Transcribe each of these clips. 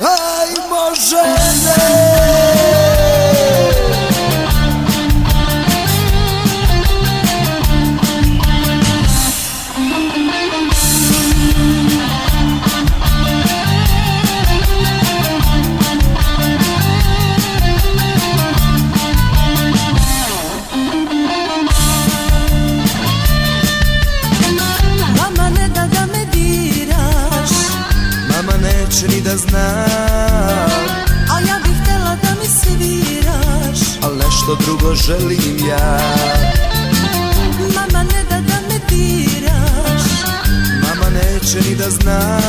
Ej, może nie. Da zna A ja bih htjela da mi sviraš Al nešto drugo želim ja. Mama ne da da me diraš. Mama neće ni da zna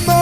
Bye.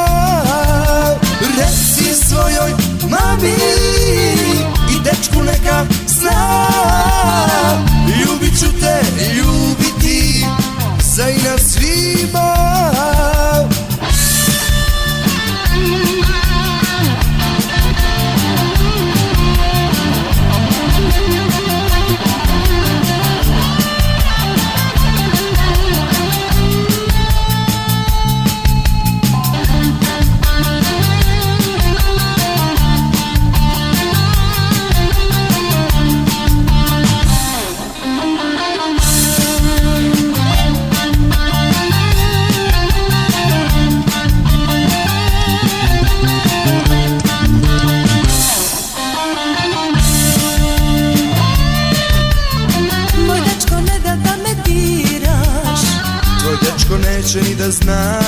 neće ni da zna.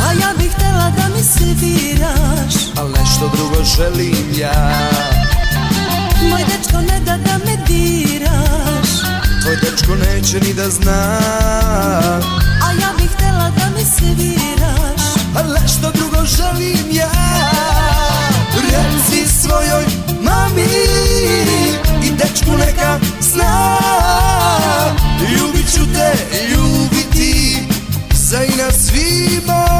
A ja bih htjela da mi se viraš. Al nešto drugo želim ja. Moj dečko ne da da me diraš. Tvoj dečko neće ni da zna. A ja bih htjela da mi se viraš. Al nešto drugo želim ja. Reci svojoj mami I dečku neka zna. Ljubit ću te, ljubit Zaina svima.